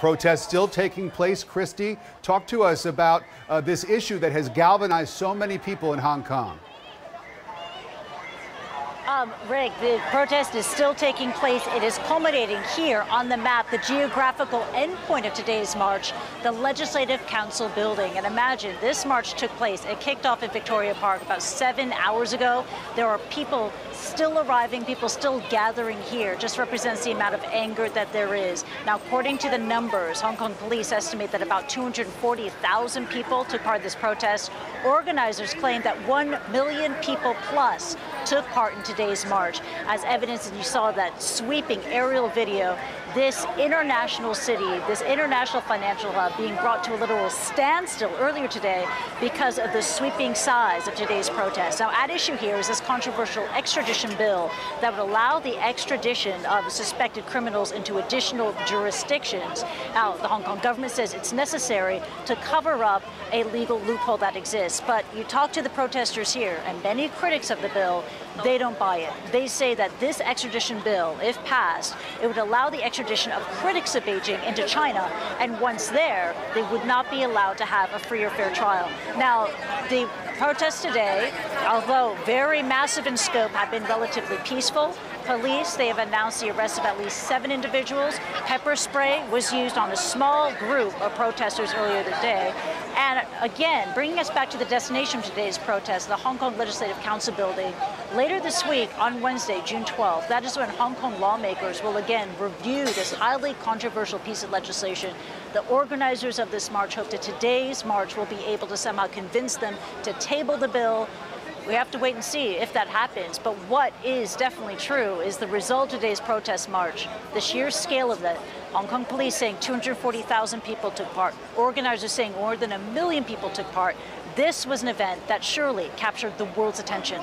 protests still taking place. Christy, talk to us about uh, this issue that has galvanized so many people in Hong Kong. Um, Rick, the protest is still taking place. It is culminating here on the map, the geographical endpoint of today's march, the Legislative Council building. And imagine this march took place. It kicked off in Victoria Park about seven hours ago. There are people still arriving, people still gathering here. Just represents the amount of anger that there is. Now, according to the numbers, Hong Kong police estimate that about 240,000 people took part in this protest. Organizers claim that 1 million people plus took part in today's march. As evidence, and you saw that sweeping aerial video, this international city, this international financial hub being brought to a literal standstill earlier today because of the sweeping size of today's protest. Now, at issue here is this controversial extradition bill that would allow the extradition of suspected criminals into additional jurisdictions. Now, the Hong Kong government says it's necessary to cover up a legal loophole that exists. But you talk to the protesters here, and many critics of the bill, they don't buy it. They say that this extradition bill, if passed, it would allow the extradition of critics of Beijing into China, and once there, they would not be allowed to have a free or fair trial. Now, the protests today, although very massive in scope, have been relatively peaceful. Police, they have announced the arrest of at least seven individuals. Pepper spray was used on a small group of protesters earlier today. And again, bringing us back to the destination of today's protest, the Hong Kong Legislative Council building. Later this week, on Wednesday, June 12th, that is when Hong Kong lawmakers will again review this highly controversial piece of legislation. The organizers of this march hope that today's march will be able to somehow convince them to table the bill we have to wait and see if that happens. But what is definitely true is the result of today's protest march, the sheer scale of that. Hong Kong police saying 240,000 people took part. Organizers saying more than a million people took part. This was an event that surely captured the world's attention.